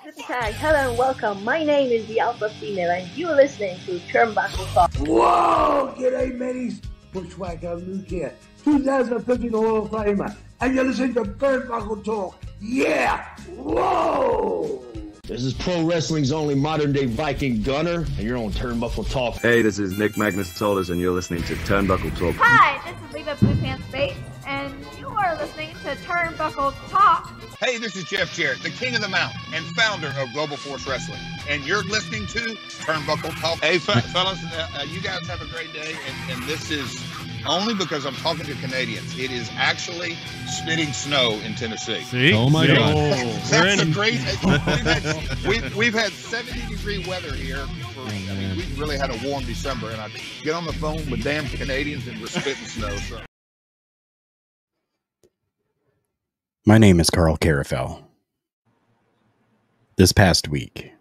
Hi, hello and welcome. My name is the Alpha Female and you're listening to Turnbuckle Talk. Whoa! G'day, mateys. Bushwhacker Luke here. 2015 Hall of Famer. And you're listening to Turnbuckle Talk. Yeah! Whoa! This is pro wrestling's only modern day Viking Gunner, and you're on Turnbuckle Talk. Hey, this is Nick Magnus Solis, and you're listening to Turnbuckle Talk. Hi, this is Leva Blue Pants Bates, and you are listening to Turnbuckle Talk. Hey, this is Jeff Jarrett, the king of the mountain and founder of Global Force Wrestling, and you're listening to Turnbuckle Talk. Hey, fellas, uh, uh, you guys have a great day, and, and this is only because I'm talking to Canadians. It is actually spitting snow in Tennessee. See? Oh my See? God. That's a great. We've had, we've, we've had 70 degree weather here. For, I mean, we really had a warm December, and I get on the phone with damn Canadians and we're spitting snow. So. My name is Karl Karufel. This past week,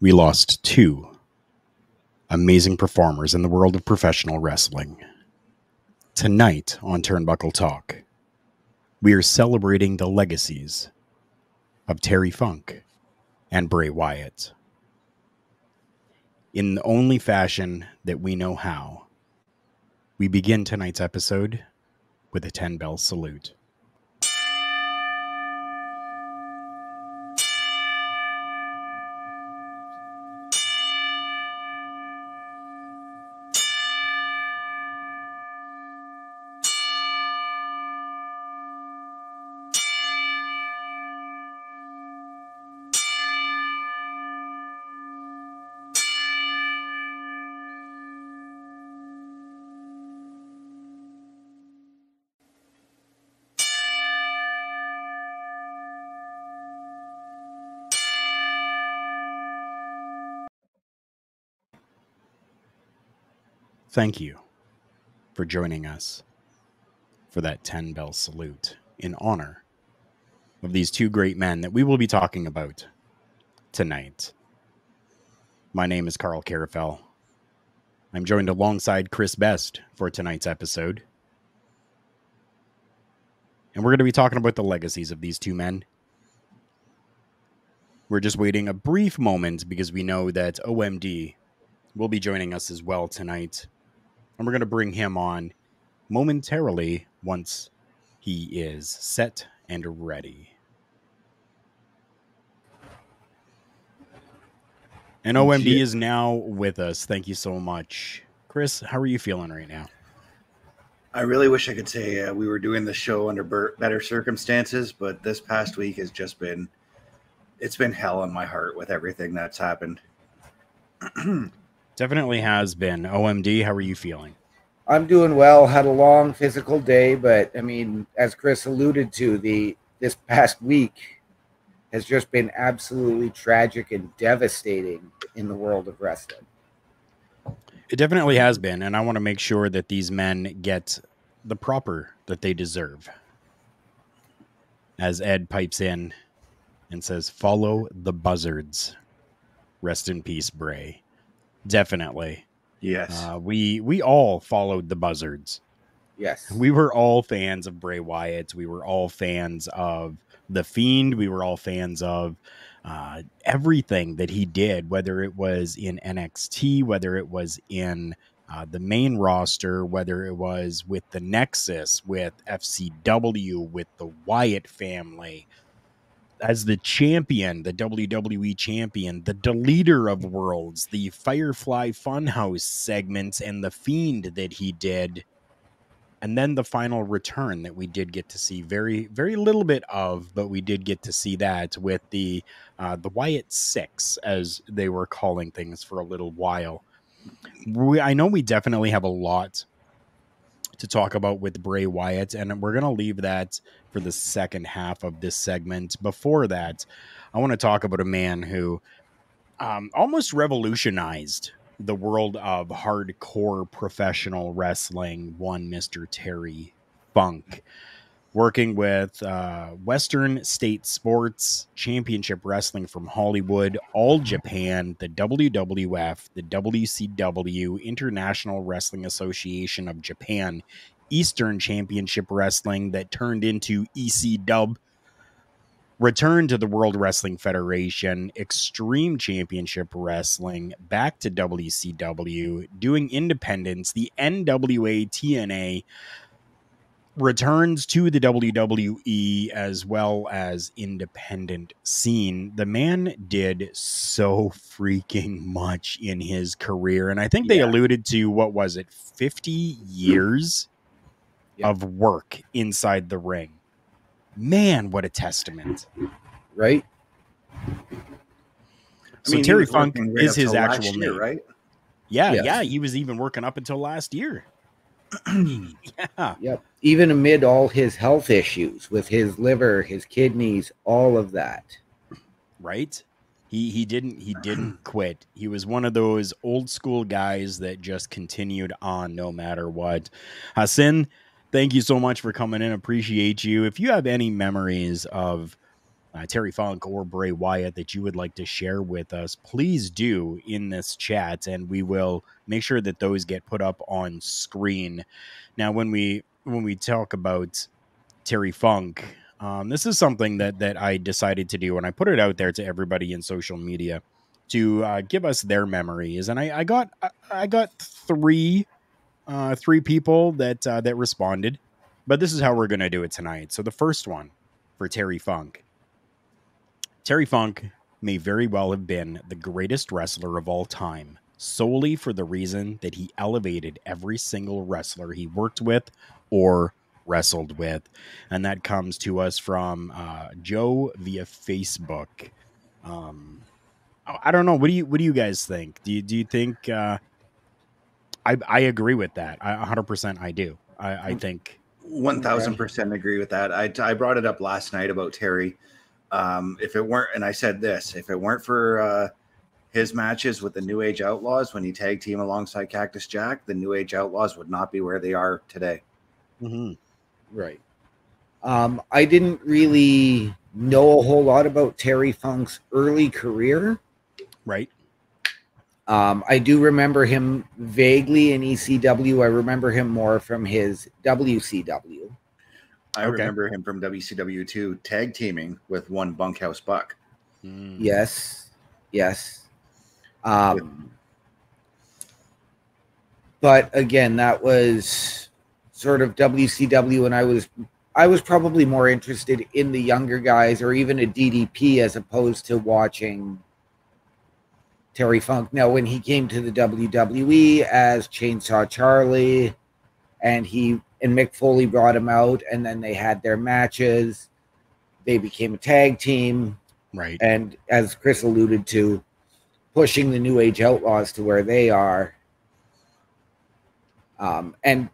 we lost two amazing performers in the world of professional wrestling. Tonight on Turnbuckle Talk, we are celebrating the legacies of Terry Funk and Bray Wyatt. In the only fashion that we know how, we begin tonight's episode with a 10 bell salute. Thank you for joining us for that 10 bell salute in honor of these two great men that we will be talking about tonight. My name is Karl Karufel. I'm joined alongside Chris Best for tonight's episode. And we're going to be talking about the legacies of these two men. We're just waiting a brief moment because we know that OMD will be joining us as well tonight. And we're going to bring him on momentarily once he is set and ready. And OMD Yeah. is now with us. Thank you so much. Chris, how are you feeling right now? I really wish I could say uh, we were doing the show under ber- better circumstances, but this past week has just been it's been hell on my heart with everything that's happened. Definitely has been. OMD, how are you feeling? I'm doing well. Had a long physical day, but I mean, as Chris alluded to, the this past week has just been absolutely tragic and devastating in the world of wrestling. It definitely has been, and I want to make sure that these men get the proper that they deserve. As Ed pipes in and says, "Follow the buzzards." Rest in peace, Bray. Definitely. Yes. Uh, we we all followed the buzzards. Yes. We were all fans of Bray Wyatt. We were all fans of the Fiend. We were all fans of uh, everything that he did, whether it was in NXT, whether it was in uh, the main roster, whether it was with the Nexus, with FCW, with the Wyatt family. As the champion, the WWE champion, the deleter of worlds, the Firefly Funhouse segments, and the Fiend that he did and then the final return that we did get to see. Very very little bit of but we did get to see that with the uh, the wyatt six as they were calling things for a little while. We, i know we definitely have a lot to talk about with bray wyatt and we're going to leave that for the second half of this segment before that i want to talk about a man who um, almost revolutionized the world of hardcore professional wrestling, one Mr. Terry Funk, working with uh, Western State Sports Championship Wrestling from Hollywood, All Japan, the WWF, the WCW, International Wrestling Association of Japan, Eastern Championship Wrestling that turned into EC Dub. returned to the World Wrestling Federation, Extreme Championship Wrestling, back to WCW, doing independence, the NWA TNA returns to the WWE as well as independent scene. The man did so freaking much in his career. And I think they Yeah. alluded to what was it, 50 years Yeah. of work inside the ring. Man, what a testament. right? So mean, Terry Funk right is his actual year, name. right? Yeah, Yes. yeah, he was even working up until last year. yeah. Yep. Even amid all his health issues with his liver, his kidneys, all of that. right he he didn't he didn't quit he was one of those old school guys that just continued on no matter what hassan thank you so much for coming in appreciate you if you have any memories of uh, terry funk or bray wyatt that you would like to share with us please do in this chat and we will make sure that those get put up on screen now when we when we talk about terry funk um, this is something that that I decided to do, and I put it out there to everybody in social media to uh, give us their memories. And I, I got I, got three uh, three people that uh, that responded, but this is how we're gonna do it tonight. So the first one for Terry Funk. Terry Funk may very well have been the greatest wrestler of all time, solely for the reason that he elevated every single wrestler he worked with or wrestled with. And that comes to us from uh, Joe via Facebook. Um, I don't know. What do you What do you guys think? Do you Do you think? Uh, I I agree with that. I 100 percent I do. I, I think. One thousand percent agree with that. I I brought it up last night about Terry. Um, if it weren't, and I said this, if it weren't for uh, his matches with the New Age Outlaws when he tag team alongside Cactus Jack, the New Age Outlaws would not be where they are today. Mm-hmm. Right. Um, I didn't really know a whole lot about Terry Funk's early career. Right. Um, I do remember him vaguely in ECW. I remember him more from his WCW. I Okay. remember him from WCW two tag teaming with one Bunkhouse Buck. Mm. Yes, yes. Um, but again, that was sort of WCW, and I was I was probably more interested in the younger guys or even a DDP as opposed to watching Terry Funk. Now, when he came to the WWE as Chainsaw Charlie, and he and Mick Foley brought him out, and then they had their matches. They became a tag team Right. and as Chris alluded to, pushing the New Age Outlaws to where they are. Um, and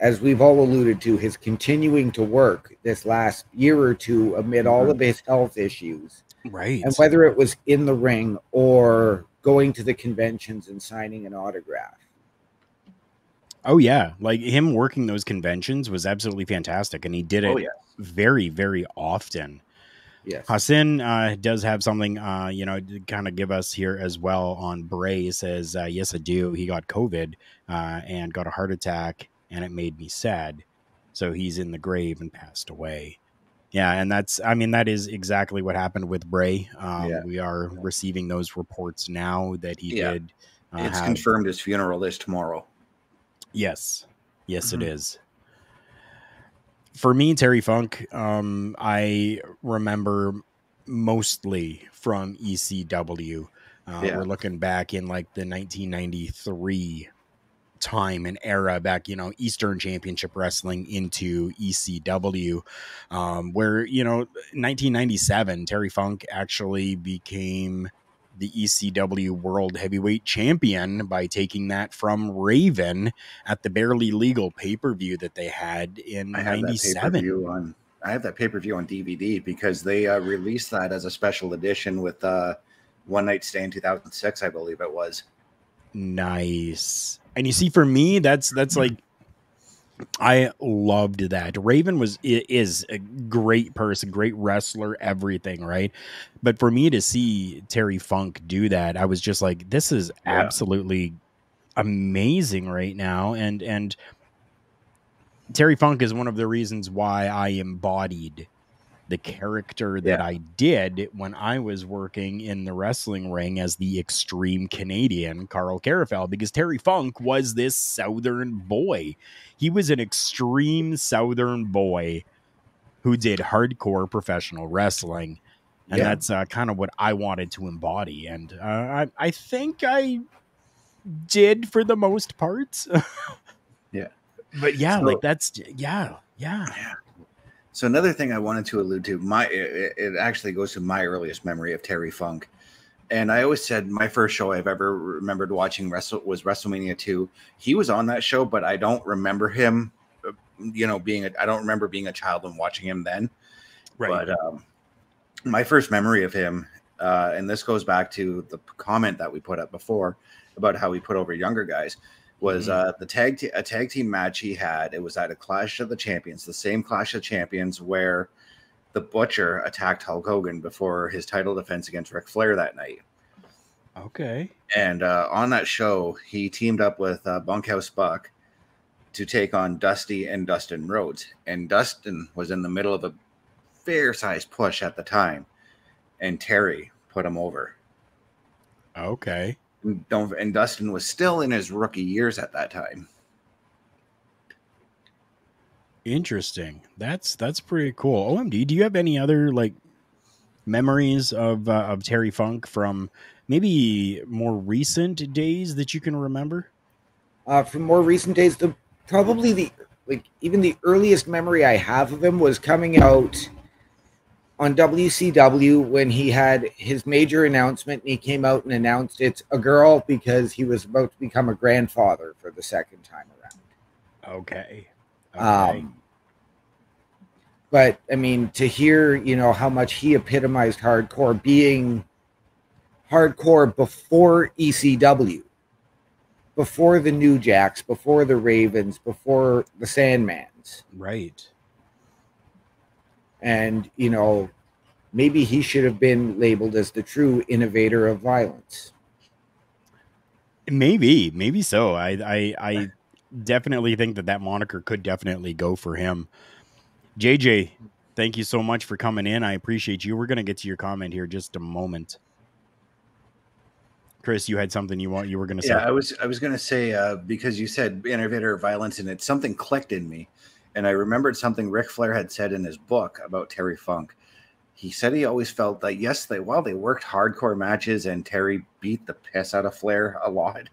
as we've all alluded to, his continuing to work this last year or two amid all of his health issues, Right. and whether it was in the ring or going to the conventions and signing an autograph. Oh yeah, like him working those conventions was absolutely fantastic, and he did it Oh, yeah. very, very often. Yes. Hassan uh, does have something, uh, you know, to kind of give us here as well on Bray. Says, uh, "Yes, I do. He got COVID uh, and got a heart attack, and it made me sad. So he's in the grave and passed away." Yeah, and that's, I mean, that is exactly what happened with Bray. Um, Yeah. We are receiving those reports now that he Yeah. did. Uh, it's have- confirmed his funeral is tomorrow. Yes. Yes, it Mhm. is. For me, Terry Funk, um, I remember mostly from ECW. Uh, Yeah. We're looking back in like the 1993 time and era back, you know, Eastern Championship Wrestling into ECW, um, where, you know, 1997, Terry Funk actually became the ECW World Heavyweight Champion by taking that from Raven at the barely legal pay per view that they had in I have that pay per '97. view on. I have that pay per view on DVD because they uh, released that as a special edition with uh, One Night Stand in 2006, I believe it was. Nice. And you see, for me, that's that's like I loved that. Raven was is a great person, great wrestler, everything, right? But for me to see Terry Funk do that, I was just like, this is Yeah. absolutely amazing right now. And and Terry Funk is one of the reasons why I embodied the character that Yeah. I did when I was working in the wrestling ring as the extreme Canadian Karl Karufel because Terry Funk was this southern boy. He was an extreme southern boy who did hardcore professional wrestling. And Yeah. that's uh, kind of what I wanted to embody. And uh, I, I think I did for the most part. Yeah. But yeah, So- like that's, yeah, yeah. So another thing I wanted to allude to, my it, it actually goes to my earliest memory of Terry Funk, and I always said my first show I've ever remembered watching wrestle was WrestleMania two. He was on that show, but I don't remember him. uh, You know, being a, I don't remember being a child and watching him then. Right. But um, my first memory of him, uh, and this goes back to the comment that we put up before about how we put over younger guys, was Mhm. uh, the tag te- a tag team match he had. It was at a Clash of the Champions, the same Clash of Champions where the Butcher attacked Hulk Hogan before his title defense against Ric Flair that night. Okay. And uh, on that show, he teamed up with uh, Bunkhouse Buck to take on Dusty and Dustin Rhodes. And Dustin was in the middle of a fair sized push at the time, and Terry put him over. Okay. And Don't and Dustin was still in his rookie years at that time. Interesting. That's that's pretty cool. OMD, do you have any other like memories of uh, of Terry Funk from maybe more recent days that you can remember? Uh, from more recent days, the probably the like even the earliest memory I have of him was coming out on WCW when he had his major announcement and he came out and announced it's a girl because he was about to become a grandfather for the second time around. Okay. Um, but I mean, to hear, you know, how much he epitomized hardcore being hardcore before ECW, before the New Jacks, before the Ravens, before the Sandmans. right. And, you know, maybe he should have been labeled as the true innovator of violence. Maybe, maybe so. I I I definitely think that that moniker could definitely go for him. JJ, thank you so much for coming in. I appreciate you. We're gonna get to your comment here just a moment. Chris, you had something you want you were gonna say. Yeah, I was I was gonna say uh, because you said innovator of violence, and it something clicked in me, and I remembered something Ric Flair had said in his book about Terry Funk. He said he always felt that yes, they while they worked hardcore matches and Terry beat the piss out of Flair a lot,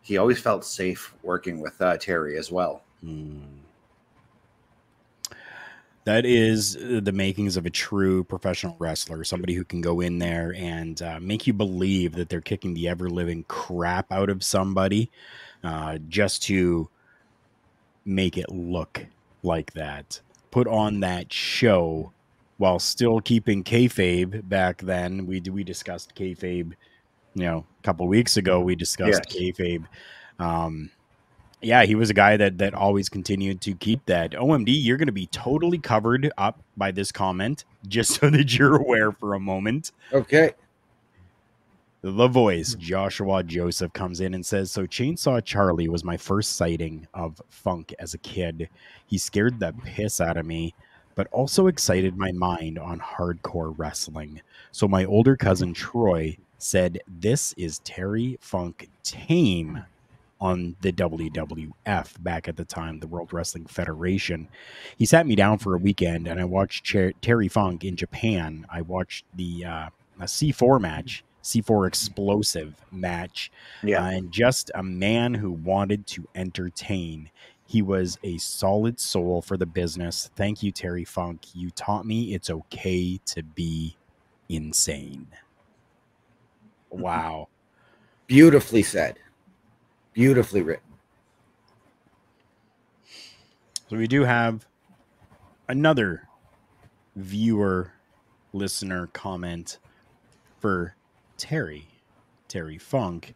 he always felt safe working with uh, Terry as well. Hmm. That is uh, the makings of a true professional wrestler, somebody who can go in there and uh, make you believe that they're kicking the ever living crap out of somebody uh, just to make it look like that. Put on that show while still keeping kayfabe. Back then, we we discussed kayfabe. You know, a couple weeks ago, we discussed Yes. kayfabe. Um, yeah, he was a guy that that always continued to keep that. OMD, you're going to be totally covered up by this comment, just so that you're aware for a moment. Okay. The voice, hmm. Joshua Joseph, comes in and says, So Chainsaw Charlie was my first sighting of funk as a kid. He scared the hmm. piss out of me, but also excited my mind on hardcore wrestling. So my older cousin hmm. Troy said, This is Terry Funk Tame on the WWF back at the time, the World Wrestling Federation. He sat me down for a weekend and I watched Cher- Terry Funk in Japan. I watched the uh, a C4 match, C4 explosive match, Yeah, uh, and just a man who wanted to entertain. He was a solid soul for the business. Thank you, Terry Funk. You taught me it's okay to be insane. Wow. Beautifully said. Beautifully written. So we do have another viewer listener comment for Terry. Terry Funk.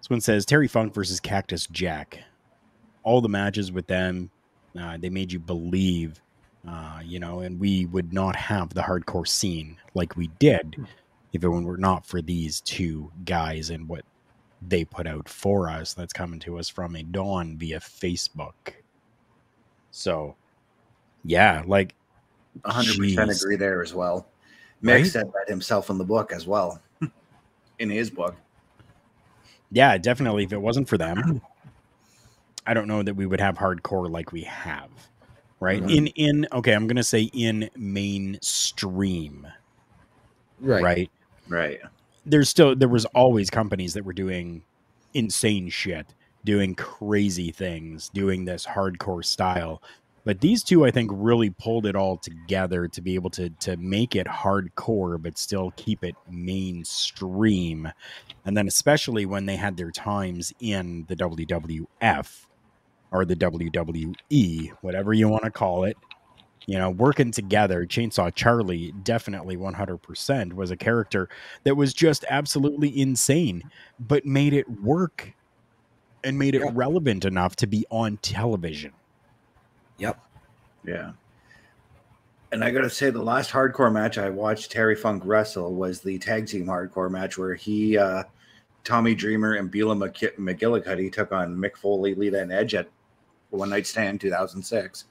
This one says Terry Funk versus Cactus Jack. All the matches with them, uh, they made you believe, uh, you know, and we would not have the hardcore scene like we did if it were not for these two guys and what they put out for us. That's coming to us from a Dawn via Facebook. So, yeah, like hundred percent Jeez. agree there as well. Mick Right? said that himself in the book as well, in his book. Yeah, definitely. If it wasn't for them, I don't know that we would have hardcore like we have. Right? Mhm. In in okay, I'm gonna say in mainstream. Right. right? Right. There's still there was always companies that were doing insane shit, doing crazy things, doing this hardcore style. But these two, I think, really pulled it all together to be able to to make it hardcore, but still keep it mainstream. And then, especially when they had their times in the WWF or the WWE, whatever you want to call it, you know, working together, Chainsaw Charlie definitely 100% was a character that was just absolutely insane, but made it work and made it Yeah. relevant enough to be on television. Yep. Yeah. And I got to say, the last hardcore match I watched Terry Funk wrestle was the tag team hardcore match where he, uh, Tommy Dreamer, and Beulah McK- McGillicuddy took on Mick Foley, Lita, and Edge at One Night Stand 2006.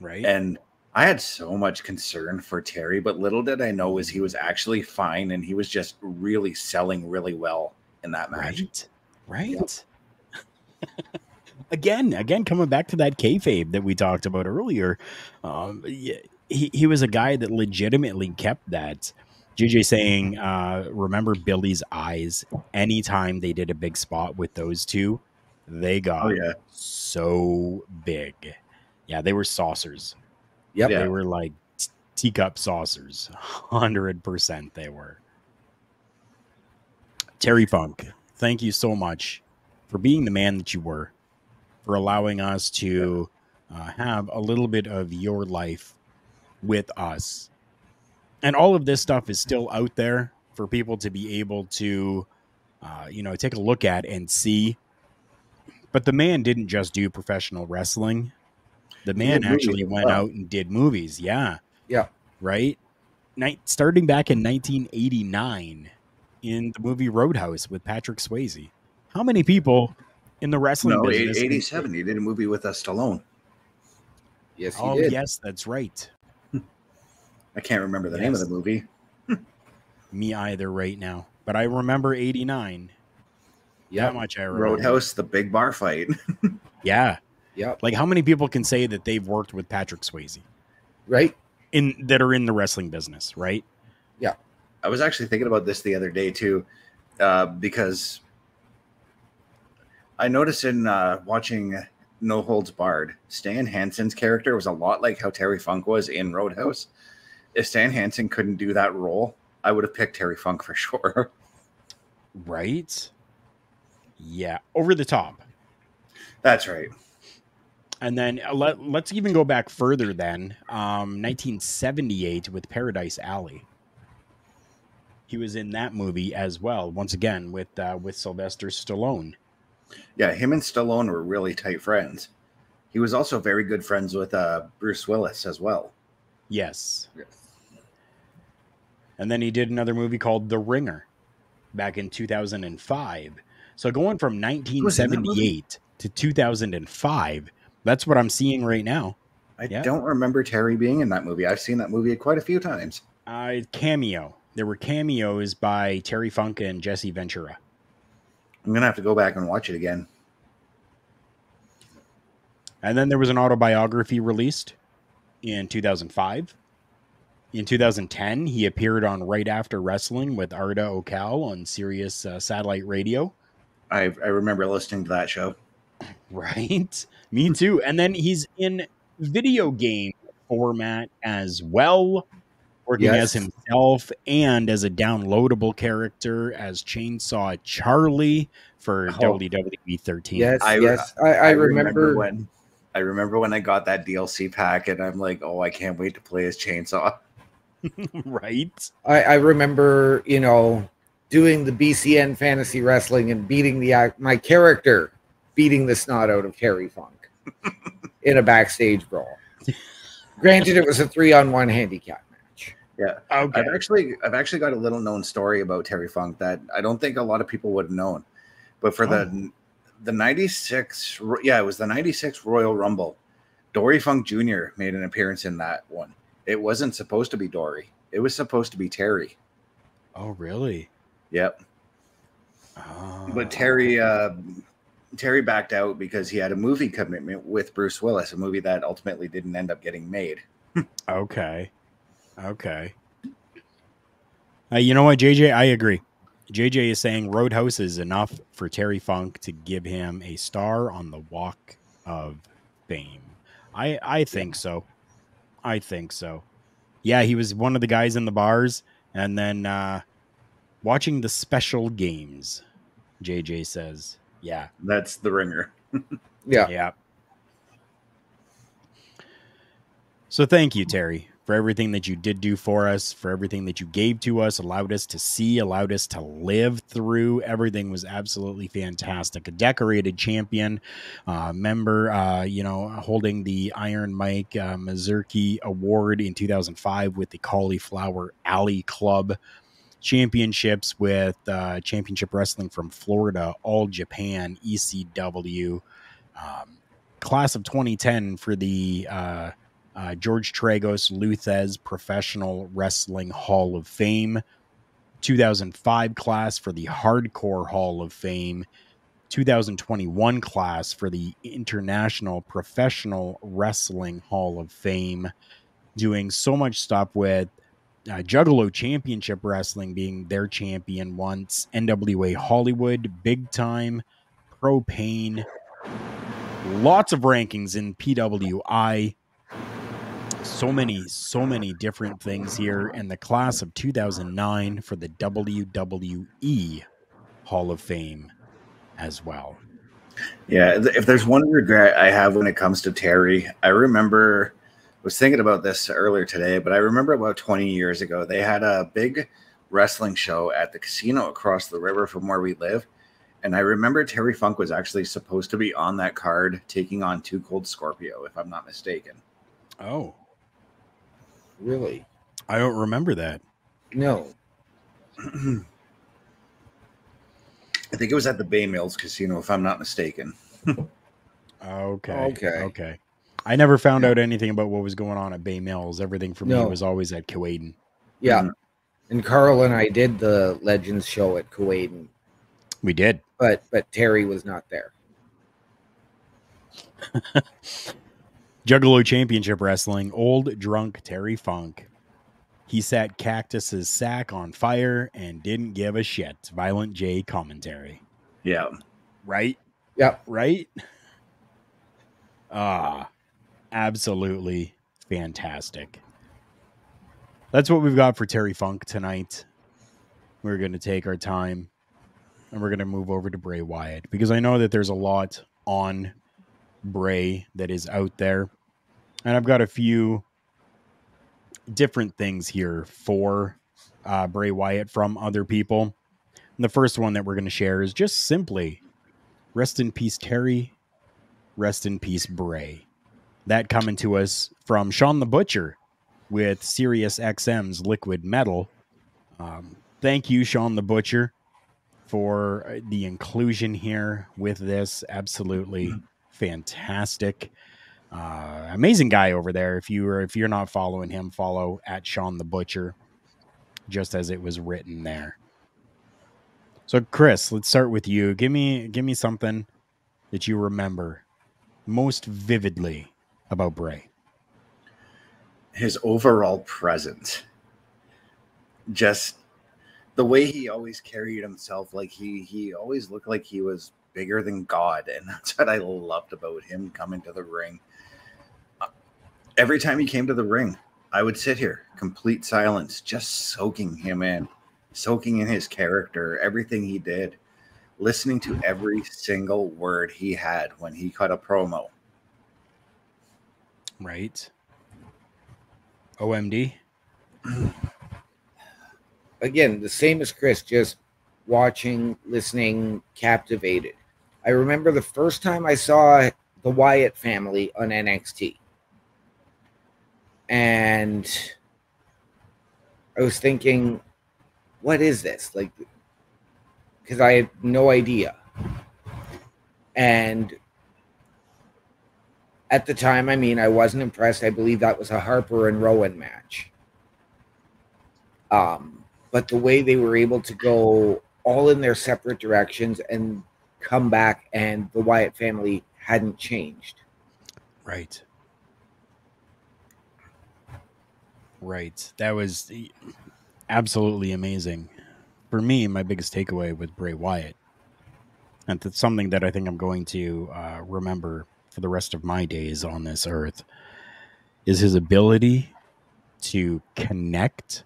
Right. And I had so much concern for Terry, but little did I know is he was actually fine and he was just really selling really well in that match. Right. Right. again, again, coming back to that kayfabe that we talked about earlier, um, he, he was a guy that legitimately kept that. JJ saying, uh, remember Billy's eyes? Anytime they did a big spot with those two, they got Oh, yeah. so big. Yeah, they were saucers. Yep. They were like t- teacup saucers. 100% they were. Terry Funk, thank you so much for being the man that you were, for allowing us to uh, have a little bit of your life with us. And all of this stuff is still out there for people to be able to, uh, you know, take a look at and see. But the man didn't just do professional wrestling. The man actually went well. out and did movies. Yeah. Yeah. Right. Night starting back in 1989 in the movie Roadhouse with Patrick Swayze. How many people in the wrestling No, business? 87. He did a movie with uh, Stallone. Yes, he Oh did. yes, that's right. I can't remember the name of the movie. Me either right now, but I remember 89. Yeah, That much I remember. Roadhouse, the big bar fight. Yeah. Yep. Like how many people can say that they've worked with Patrick Swayze Right. in that are in the wrestling business, right? Yeah. I was actually thinking about this the other day too, uh, because I noticed in uh, watching No Holds Barred, Stan Hansen's character was a lot like how Terry Funk was in Roadhouse. If Stan Hansen couldn't do that role, I would have picked Terry Funk for sure. Right? Yeah, over the top. That's right. And then uh, let, let's even go back further then. Um, 1978 with Paradise Alley. He was in that movie as well, once again with uh, with Sylvester Stallone. Yeah, him and Stallone were really tight friends. He was also very good friends with uh, Bruce Willis as well. Yes. And then he did another movie called The Ringer back in 2005. So going from was in that movie? 1978 to 2005, that's what I'm seeing right now. I Yeah. don't remember Terry being in that movie. I've seen that movie quite a few times. Uh, cameo. There were cameos by Terry Funk and Jesse Ventura. I'm gonna have to go back and watch it again. And then there was an autobiography released in 2005. In 2010, he appeared on Right After Wrestling with Arda Ocal on Sirius uh, Satellite Radio. I I remember listening to that show. Right? Me too. And then he's in video game format as well, working as himself and as a downloadable character as Chainsaw Charlie for Oh. WWE 13. Yes. I- yes. I, I, remember. when I remember when I got that DLC pack, and I'm like, oh, I can't wait to play as Chainsaw. right? I, I remember, you know, doing the BCN fantasy wrestling and beating the my character, beating the snot out of Terry Funk in a backstage brawl. Granted, it was a three on one handicap match. Yeah, Okay. I've actually I've actually got a little known story about Terry Funk that I don't think a lot of people would have known. But for the the '96, yeah, it was the '96 Royal Rumble. Dory Funk Jr. made an appearance in that one, It wasn't supposed to be Dory. It was supposed to be Terry. Oh, really? Yep. Oh. But Terry uh, Terry backed out because he had a movie commitment with Bruce Willis, a movie that ultimately didn't end up getting made. Okay. Okay. Uh, you know what, JJ? I agree. JJ is saying Roadhouse is enough for Terry Funk to give him a star on the Walk of Fame. I I think so. I think so. Yeah, he was one of the guys in the bars, and then uh, watching the special games. JJ says, "Yeah, That's the ringer. Yeah. yeah." So thank you, Terry, for everything that you did do for us, for everything that you gave to us, allowed us to see, allowed us to live through. Everything was absolutely fantastic. A decorated champion, uh, member, uh, you know, holding the Iron Mike uh, Mazurki Award in 2005 with the Cauliflower Alley Club. Championships with uh, Championship Wrestling from Florida, All Japan, ECW, um, class of 2010 for the uh, uh, George Tragos Lou Thesz Professional Wrestling Hall of Fame, 2005 class for the Hardcore Hall of Fame, 2021 class for the International Professional Wrestling Hall of Fame, doing so much stuff with uh, Juggalo Championship Wrestling being their champion once, NWA Hollywood, Big Time, Propane, lots of rankings in PWI so many so many different things here and the class of 2009 for the WWE Hall of Fame as well. Yeah, if there's one regret I have when it comes to Terry, I remember was thinking about this earlier today, but I remember about 20 years ago they had a big wrestling show at the casino across the river from where we live. And I remember Terry Funk was actually supposed to be on that card taking on Two Cold Scorpio, if I'm not mistaken. Oh, Really? I don't remember that. No. I think it was at the Bay Mills Casino, if I'm not mistaken. Okay. Okay. Okay. I never found out anything about what was going on at Bay Mills. Everything for me was always at Kewadin. Yeah. Mhm. And Carl and I did the Legends show at Kuwait, and- We did. but but Terry was not there. Juggalo Championship Wrestling, old drunk Terry Funk. He set Cactus's sack on fire and didn't give a shit. Violent J commentary. Yeah. Right? Yep. Right? Ah, absolutely fantastic. That's what we've got for Terry Funk tonight. We're going to take our time and we're going to move over to Bray Wyatt because I know that there's a lot on Bray that is out there. And I've got a few different things here for uh, Bray Wyatt from other people. And the first one that we're going to share is just simply rest in peace, Terry. Rest in peace, Bray. That coming to us from Sean the Butcher with Sirius XM's Liquid Metal. Um, thank you, Sean the Butcher, for uh, the inclusion here with this. Absolutely fantastic. Uh, amazing guy over there. If you are if you're not following him, follow at Sean the Butcher, just as it was written there. So, Chris, let's start with you. Give me give me something that you remember most vividly about Bray. his overall presence just the way he always carried himself like he he always looked like he was bigger than god and that's what i loved about him coming to the ring every time he came to the ring i would sit here complete silence just soaking him in soaking in his character everything he did listening to every single word he had when he cut a promo Right. OMD. Again, the same as Chris, just watching, listening, captivated. I remember the first time I saw the Wyatt family on NXT. And I was thinking, what is this? Like, because I had no idea. And at the time, I mean, I wasn't impressed. I believe that was a Harper and Rowan match. Um, but the way they were able to go all in their separate directions and come back, and the Wyatt family hadn't changed. Right. Right. That was absolutely amazing. For me, my biggest takeaway with Bray Wyatt, and that's something that I think I'm going to uh, remember for the rest of my days on this earth, is his ability to connect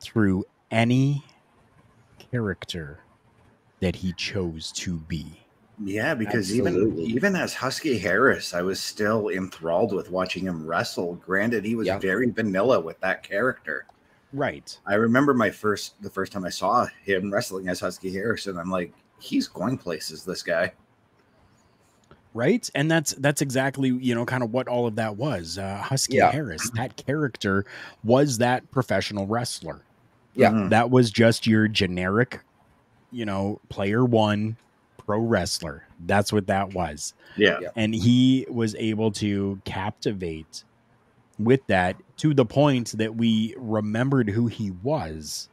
through any character that he chose to be. Yeah, because even Absolutely. even as Husky Harris, I was still enthralled with watching him wrestle. Granted, he was Yeah. very vanilla with that character. Right. I remember my first the first time I saw him wrestling as Husky Harris, and I'm like, he's going places. This guy. right and that's that's exactly you know kind of what all of that was uh husky Yeah. harris that character was that professional wrestler Yeah. Mhm. that was just your generic you know player one pro wrestler that's what that was Yeah. Yeah. and he was able to captivate with that to the point that we remembered who he was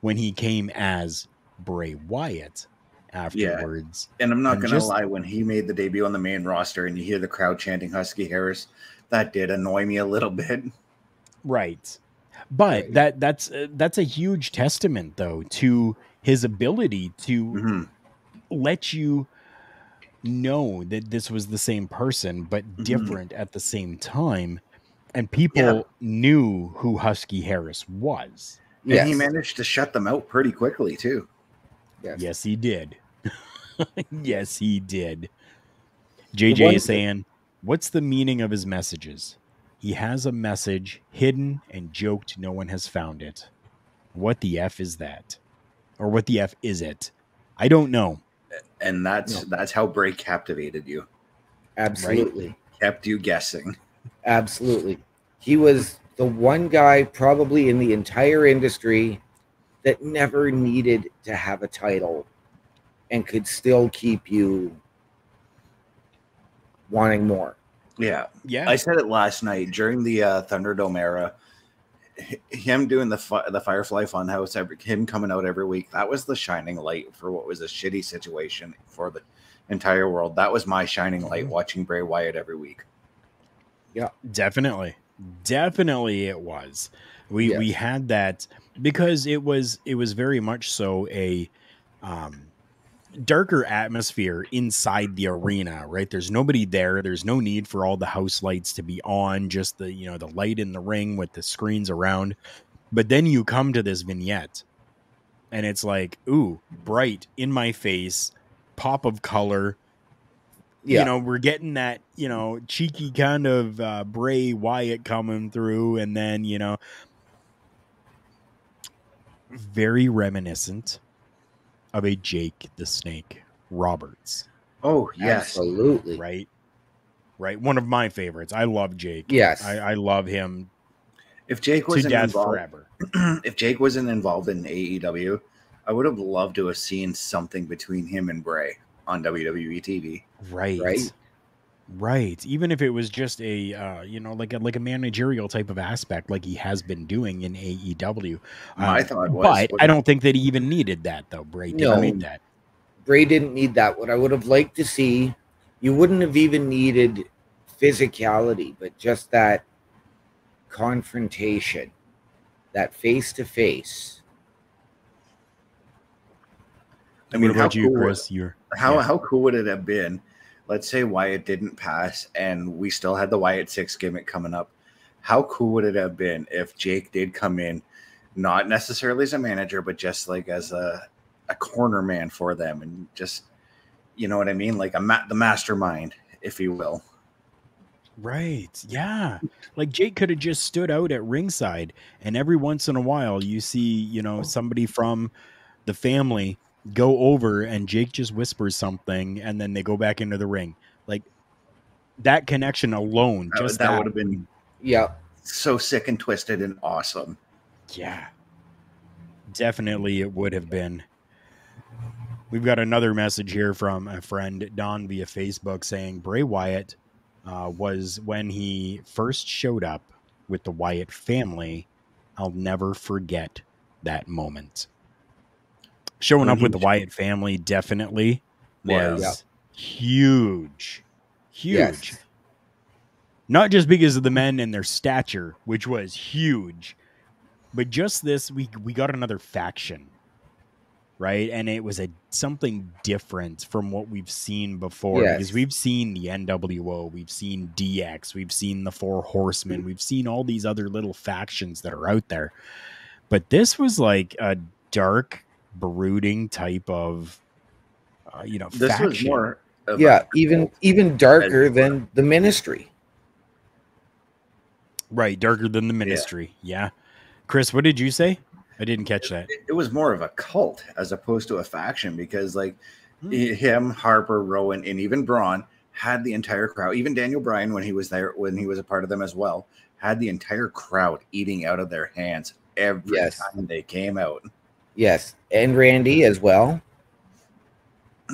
when he came as Bray Wyatt afterwards. Yeah. And I'm not gonna just- lie, when he made the debut on the main roster, and you hear the crowd chanting Husky Harris, that did annoy me a little bit. Right. But Right. that that's uh, that's a huge testament though to his ability to Mhm. let you know that this was the same person but Mm-hmm. different at the same time and people Yeah. knew who Husky Harris was. Yes. And he managed to shut them out pretty quickly too. Yes. Yes, he did. yes, he did. JJ is saying, What's the meaning of his messages? He has a message hidden and joked no one has found it. What the F is that? Or what the F is it? I don't know. And that's that's how Bray captivated you, Absolutely. kept you guessing. Absolutely. He was the one guy probably in the entire industry that never needed to have a title and could still keep you wanting more. Yeah, Yeah. I said it last night during the uh, Thunderdome era. H- Him doing the fi- the Firefly Funhouse, every, him coming out every week, that was the shining light for what was a shitty situation for the entire world. That was my shining light Mm-hmm. watching Bray Wyatt every week. Yeah, definitely. Definitely it was. We we had that because it was it was very much so a um darker atmosphere inside the arena, right? There's nobody there. There's no need for all the house lights to be on, just the, you know, the light in the ring with the screens around. But then you come to this vignette and it's like, ooh, bright in my face, pop of color, Yeah. you know, we're getting that, you know, cheeky kind of uh, Bray Wyatt coming through, and then, you know, very reminiscent of a Jake the Snake Roberts, Oh yes, Absolutely. right? Right. One of my favorites. I love Jake. Yes. I, I love him if Jake wasn't involved, forever. if Jake wasn't involved in AEW, I would have loved to have seen something between him and Bray on WWE TV. Right. Right. Right. Even if it was just a uh, you know, like a like a managerial type of aspect like he has been doing in AEW. My Um, thought was, but I don't think that he even needed that though. Bray didn't No. need that. Bray didn't need that. What I would have liked to see, you wouldn't have even needed physicality, but just that confrontation, that face to face. I mean, how about you, cool- Chris? How Yeah. how cool would it have been? Let's say Wyatt didn't pass, and we still had the Wyatt Six gimmick coming up. How cool would it have been if Jake did come in, not necessarily as a manager, but just like as a a corner man for them, and just you know what I mean, like a ma- the mastermind, if you will. Right. Yeah. Like Jake could have just stood out at ringside and every once in a while you see, you know, oh. somebody from the family go over and Jake just whispers something and then they go back into the ring. Like that connection alone, That, just that that, would have been Yeah. so sick and twisted and awesome. yeah. Definitely it would have been. We've got another message here from a friend, Don, via Facebook saying Bray Wyatt uh, was when he first showed up with the Wyatt family. I'll never forget that moment. Showing up with the Wyatt family definitely was Yeah. huge. Huge. Yes. Not just because of the men and their stature, which was huge, but just this we we got another faction right and it was a something different from what we've seen before Yes. because we've seen the nwo we've seen dx we've seen the four horsemen we've seen all these other little factions that are out there but this was like a dark brooding type of uh, you know This was more. Of Yeah, a- even even darker than the ministry. right darker than the ministry yeah chris what did you say i didn't catch that it, it was more of a cult as opposed to a faction because like Hmm. him, Harper, Rowan, and even Braun had the entire crowd. Even Daniel Bryan, when he was there, when he was a part of them as well, had the entire crowd eating out of their hands every Yes. time they came out. Yes, and Randy as well.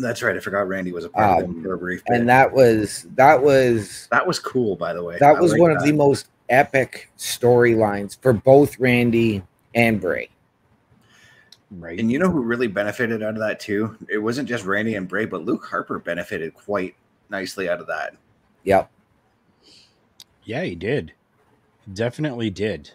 That's right. I forgot Randy was a part of Um, them for a brief bit. And that was that was that was cool, by the way. that I was like one of the most epic storylines for both Randy and Bray. right And you know who really benefited out of that too? It wasn't just Randy and Bray, but Luke Harper benefited quite nicely out of that. Yep. Yeah, he did. Definitely did.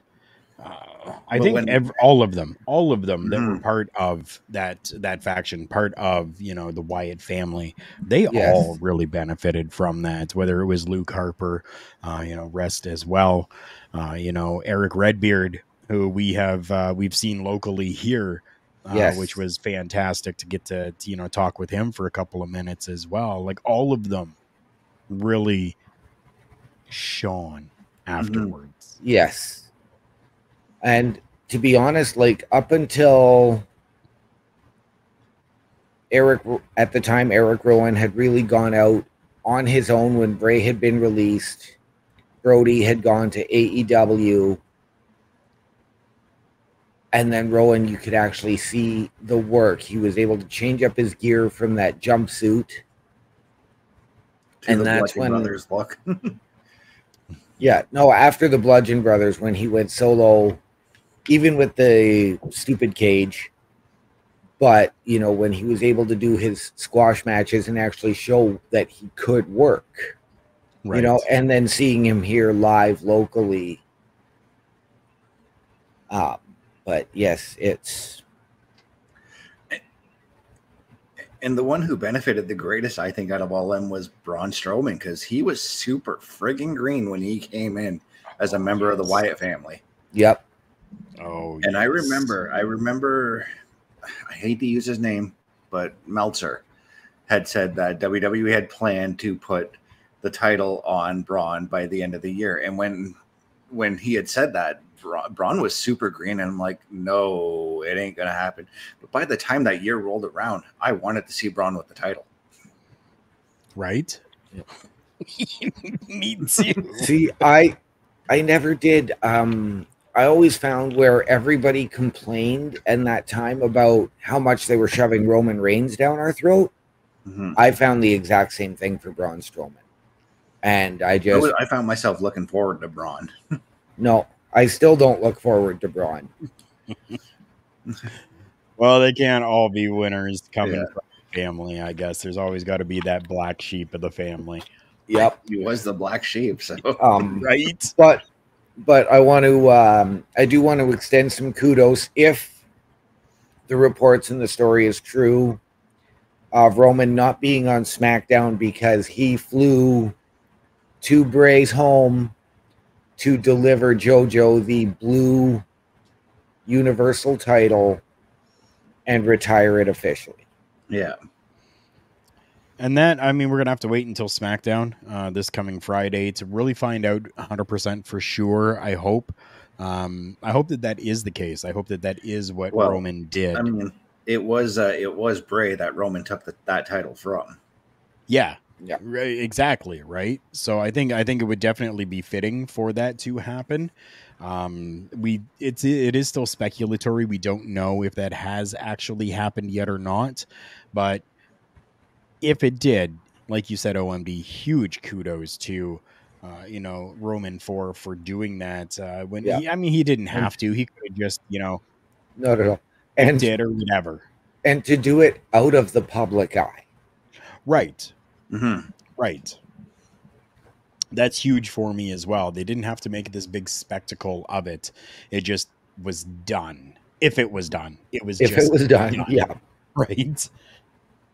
Uh, I But think when- ev- all of them, all of them that were Mhm. part of that that faction, part of you know the Wyatt family, they Yes. all really benefited from that. Whether it was Luke Harper, uh, you know, rest as well, uh, you know, Eric Redbeard, who we have uh, we've seen locally here, uh, Yes. which was fantastic to get to, to you know talk with him for a couple of minutes as well. Like all of them, really shone afterwards. Yes. And to be honest, like up until Eric at the time Eric Rowan had really gone out on his own when Bray had been released. Brodie had gone to AEW. And then Rowan, you could actually see the work. He was able to change up his gear from that jumpsuit. To And that's Bludgeon when- Brothers look. Yeah, no, after the Bludgeon Brothers, when he went solo, even with the stupid cage, but you know, when he was able to do his squash matches and actually show that he could work, you know, and then seeing him here live locally. Um, but yes, it's And the one who benefited the greatest, I think, out of all them was Braun Strowman because he was super friggin' green when he came in as a member of the Wyatt family. yep, Oh, And I remember, I remember, I hate to use his name, but Meltzer had said that WWE had planned to put the title on Braun by the end of the year. And when when he had said that, Braun, Braun was super green, and I'm like, no, it ain't gonna happen. But by the time that year rolled around, I wanted to see Braun with the title. right? Me too. See, I I never did. Um, I always found where everybody complained in that time about how much they were shoving Roman Reigns down our throat. Mhm. I found the exact same thing for Braun Strowman, and I I, just was- I found myself looking forward to Braun. no. I still don't look forward to Braun. Well, they can't all be winners coming Yeah. from the family. I guess there's always got to be that black sheep of the family, Yep. He was the black sheep, so Um, right? but but I want to um, I do want to extend some kudos if the reports in the story is true of Roman not being on SmackDown because he flew to Bray's home to deliver JoJo the blue Universal title and retire it officially. yeah. And that, I mean, we're gonna have to wait until SmackDown uh, this coming Friday to really find out 100 percent for sure. I hope. Um, I hope that that is the case. I hope that that is what Well, Roman did. I mean, it was uh, it was Bray that Roman took the, that title from. Yeah. Yeah. Right, exactly. Right. So I think I think it would definitely be fitting for that to happen. Um, we it's it is still speculatory. We don't know if that has actually happened yet or not, but if it did, like you said, OMD, huge kudos to uh, you know Roman for for doing that. Uh, when Yeah. he, I mean, he didn't have to. He could have just you know No, no, no. And did or whatever. and to do it out of the public eye. Right. mm-hmm. Right. That's huge for me as well. They didn't have to make this big spectacle of it. It just was done. If it was done, it was. If just it was done, yeah. Right.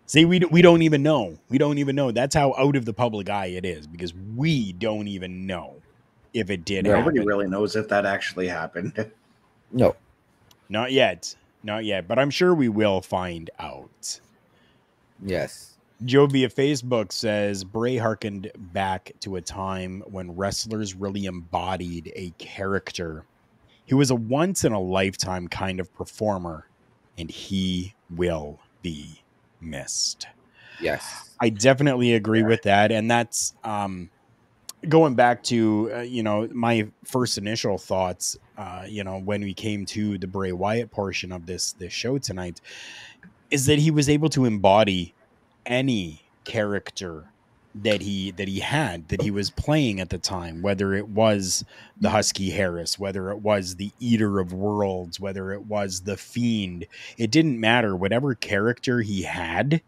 See, we we don't even know. We don't even know. That's how out of the public eye it is because we don't even know if it did Nobody happen. really knows if that actually happened. No. Not yet. Not yet. But I'm sure we will find out. Yes. Joe via Facebook says Bray harkened back to a time when wrestlers really embodied a character. He was a once in a lifetime kind of performer, and he will be missed. Yes. I definitely agree with that, and that's um, going back to uh, you know my first initial thoughts. Uh, you know when we came to the Bray Wyatt portion of this this show tonight, is that he was able to embody any character that he that he had that he was playing at the time whether it was the husky harris whether it was the eater of worlds whether it was the fiend it didn't matter whatever character he had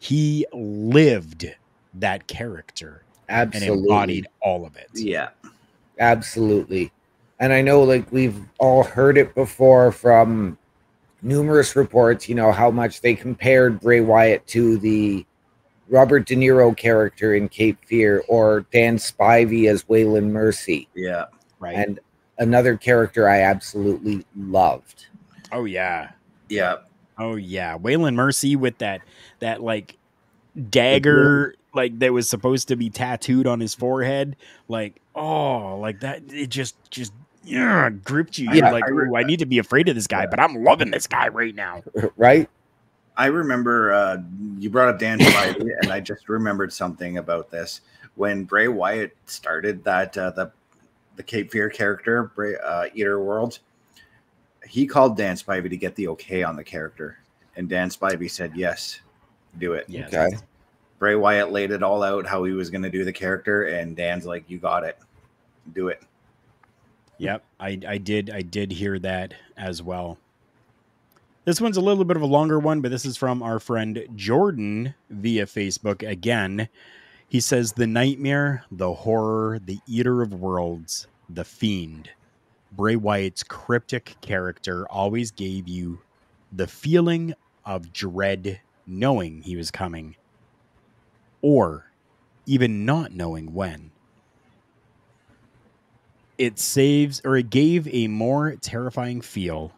he lived that character and Absolutely. embodied all of it yeah. Absolutely. And I know like we've all heard it before from numerous reports, you know, how much they compared Bray Wyatt to the Robert De Niro character in Cape Fear or Dan Spivey as Waylon Mercy. Yeah. right And another character I absolutely loved. oh yeah Yeah. Oh yeah, Waylon Mercy with that that like dagger like that was supposed to be tattooed on his forehead. Like oh, like that. It just just yeah gripped you. You're Yeah, like, I re- "Ooh, I need to be afraid of this guy, but I'm loving this guy right now. Right? I remember uh, you brought up Dan Spivey, and I just remembered something about this when Bray Wyatt started that uh, the the Cape Fear character, Bray uh, Eater World. He called Dan Spivey to get the okay on the character, and Dan Spivey said yes, do it. Yes. Okay. Bray Wyatt laid it all out how he was going to do the character, and Dan's like, "You got it, do it." Yep, I I did I did hear that as well. This one's a little bit of a longer one, but this is from our friend Jordan via Facebook again. He says the nightmare, the horror, the eater of worlds, the fiend. Bray Wyatt's cryptic character always gave you the feeling of dread knowing he was coming or even not knowing when it saves or it gave a more terrifying feel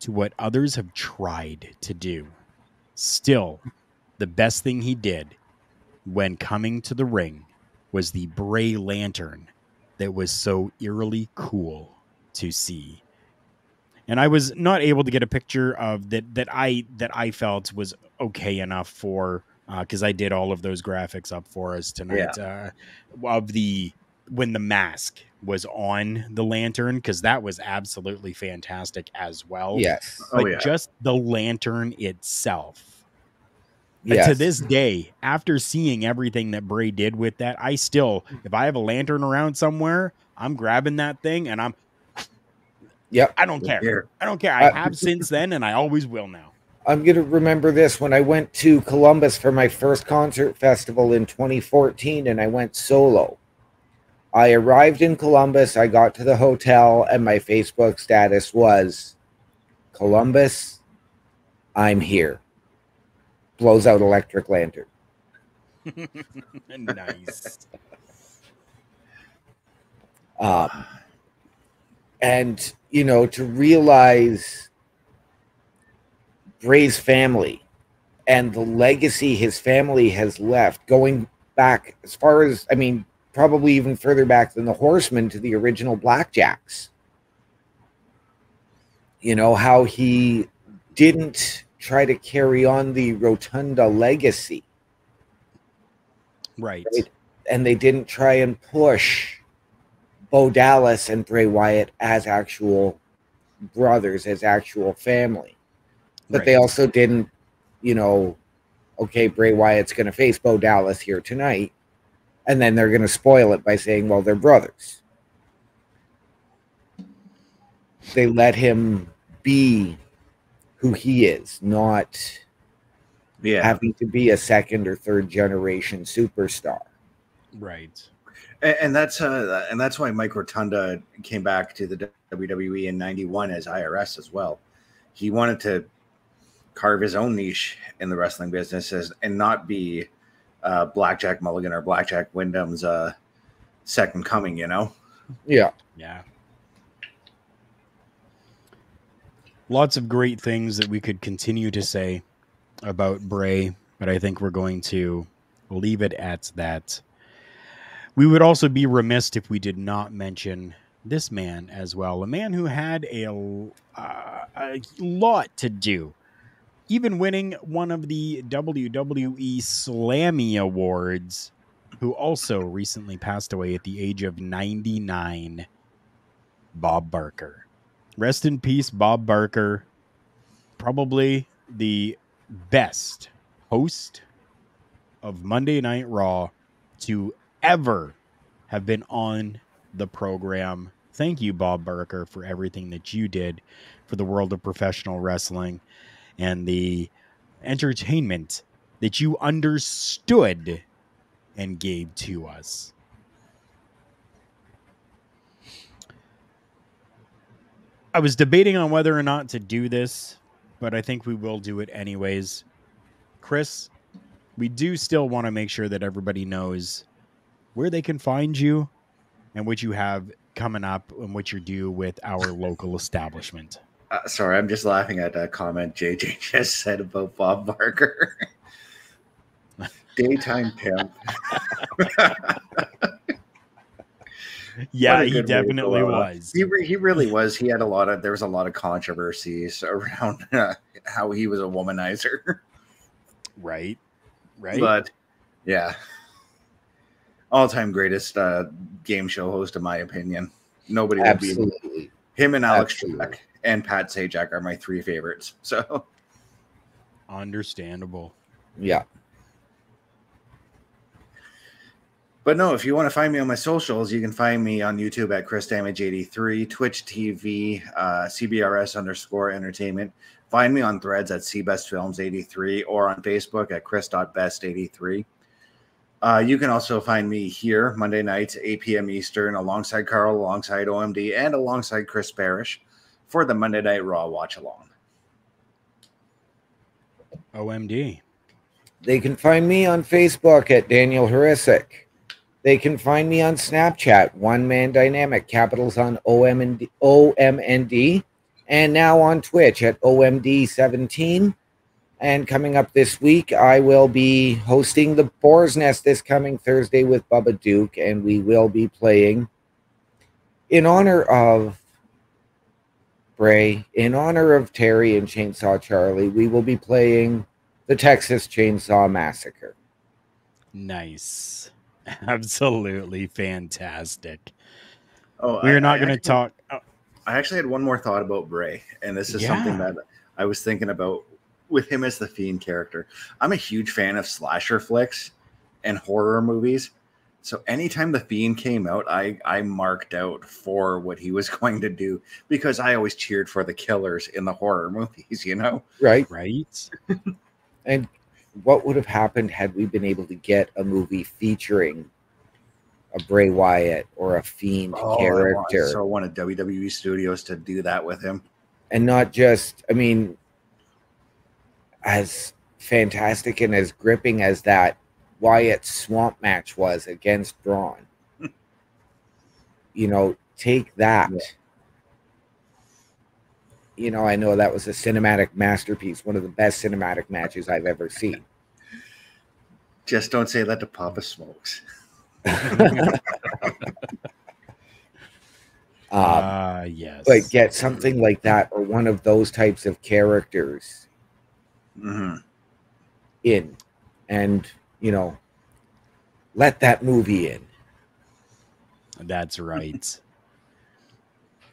to what others have tried to do. Still, the best thing he did when coming to the ring was the Bray Lantern that was so eerily cool to see. And I was not able to get a picture of that that I that I felt was okay enough for because I did all of those graphics up for us tonight uh, of the when the mask was on the lantern because that was absolutely fantastic as well. Yes. Oh, but yeah. just the lantern itself. Yes. To this day, after seeing everything that Bray did with that, I still, if I have a lantern around somewhere, I'm grabbing that thing and I'm. Yep. I don't care. Here. I don't care. I Uh, have since then, and I always will now. I'm going to remember this when I went to Columbus for my first concert festival in 2014 and I went solo. I arrived in Columbus, I got to the hotel, and my Facebook status was Columbus, I'm here. Blows out electric lantern. nice. Um, and, you know, to realize Bray's family and the legacy his family has left, going back as far as, I mean, probably even further back than the Horsemen to the original Blackjacks. You know, how he didn't try to carry on the Rotunda legacy Right. Right. and they didn't try and push Bo Dallas and Bray Wyatt as actual brothers, as actual family. But they also didn't, you know, okay, Bray Wyatt's going to face Bo Dallas here tonight. And then they're going to spoil it by saying, well, they're brothers. They let him be who he is, not Yeah. having to be a second or third generation superstar. Right. And, and that's uh, and that's why Mike Rotunda came back to the WWE in '91 as IRS as well. He wanted to carve his own niche in the wrestling business as, and not be uh, Blackjack Mulligan or Blackjack Windham's uh, second coming. You know. Yeah. Yeah. Lots of great things that we could continue to say about Bray, but I think we're going to leave it at that. We would also be remiss if we did not mention this man as well, a man who had a, uh, a lot to do, even winning one of the WWE Slammy Awards, who also recently passed away at the age of 99, Bob Barker. Rest in peace, Bob Barker. Probably the best host of Monday Night Raw to ever have been on the program. Thank you, Bob Barker, for everything that you did for the world of professional wrestling and the entertainment that you understood and gave to us. I was debating on whether or not to do this, but I think we will do it anyways. Chris, we do still want to make sure that everybody knows where they can find you and what you have coming up and what you're due with our local establishment. Uh, sorry, I'm just laughing at that comment JJ just said about Bob Barker. Daytime pimp. Yeah, he good way to definitely was. He, re- he really was. He had a lot of there was a lot of controversies around uh, how he was a womanizer. Right. Right. But yeah, all time greatest uh, game show host in my opinion. Nobody would beat him. Absolutely. Him and Alex Trebek and Pat Sajak are my three favorites. So Understandable. Yeah. But no, if you want to find me on my socials, you can find me on YouTube at Chris Damage 83, Twitch TV, uh, CBRS underscore entertainment. Find me on threads at CBestFilms 83 or on Facebook at Chris.best83. Uh, you can also find me here Monday nights, 8 p.m. Eastern, alongside Karl, alongside OMD, and alongside Chris Parrish for the Monday Night Raw watch along. OMD. They can find me on Facebook at Daniel Horisic. They can find me on Snapchat, One Man Dynamic, capitals on OMND, OMND, and now on Twitch at OMD17. And coming up this week, I will be hosting the Boar's Nest this coming Thursday with Bubba Duke, and we will be playing in honor of Bray, in honor of Terry and Chainsaw Charlie. We will be playing the Texas Chainsaw Massacre. Nice. Absolutely fantastic. Oh, We're I- not going to talk. oh, I actually had one more thought about Bray, and this is Yeah. something that I was thinking about with him as the Fiend character. I'm a huge fan of slasher flicks and horror movies. So anytime the Fiend came out, I I marked out for what he was going to do because I always cheered for the killers in the horror movies, you know? Right? right? And what would have happened had we been able to get a movie featuring a Bray Wyatt or a Fiend Oh, I want- character? So I wanted WWE Studios to do that with him. and not just i mean as fantastic and as gripping as that wyatt swamp match was against braun. You know take that. You know i know that was a cinematic masterpiece one of the best cinematic matches i've ever seen. Just don't say that to Papa Smokes. um, Ah, yes. but get something like that or one of those types of characters hmm in and you know let that movie in That's right.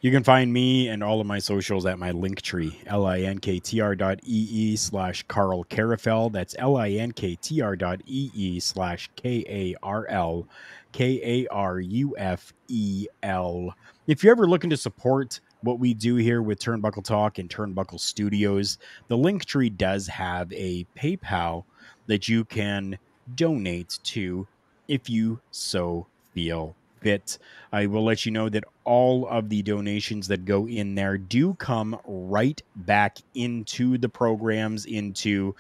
You can find me and all of my socials at my link tree, linktr dot ee slash Karl Karufel. That's linktr dot ee slash K A R L K A R U F E L. If you're ever looking to support what we do here with Turnbuckle Talk and Turnbuckle Studios, the link tree does have a PayPal that you can donate to if you so feel fit. I will let you know that all of the donations that go in there do come right back into the programs, into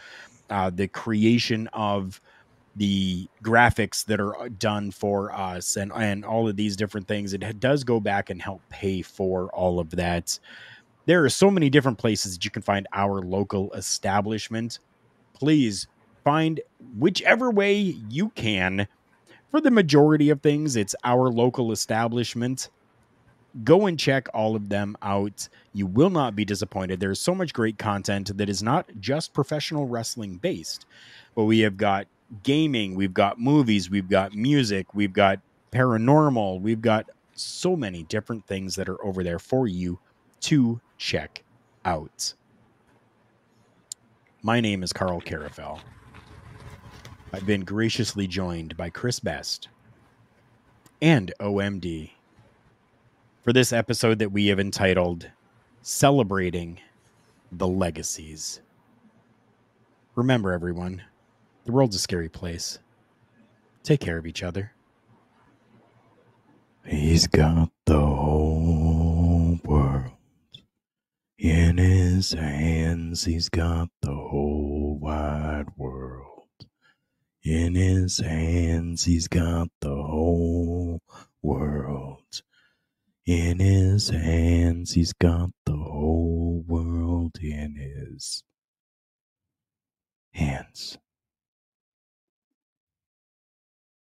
uh, the creation of the graphics that are done for us and, and all of these different things. It does go back and help pay for all of that. There are so many different places that you can find our local establishment. Please find whichever way you can for the majority of things, it's our local establishment. Go and check all of them out. You will not be disappointed. There's so much great content that is not just professional wrestling based, but we have got gaming, we've got movies, we've got music, we've got paranormal, we've got so many different things that are over there for you to check out. My name is Karl Karufel. I've been graciously joined by Chris Best and OMD for this episode that we have entitled Celebrating the Legacies. Remember, everyone, the world's a scary place. Take care of each other. He's got the whole world in his hands. He's got the whole wide world. In his hands, he's got the whole world. In his hands, he's got the whole world in his hands.